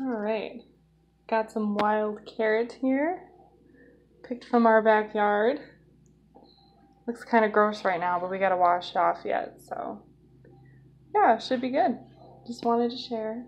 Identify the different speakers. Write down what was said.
Speaker 1: All right, got some wild carrot here, picked from our backyard. Looks kind of gross right now, but we gotta wash it off yet, so yeah, should be good. Just wanted to share.